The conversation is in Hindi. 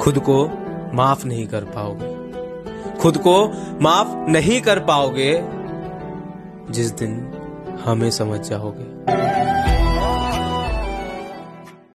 खुद को माफ़ नहीं कर पाओगे। खुद को माफ़ नहीं कर पाओगे जिस दिन हमें समझ जाओगे।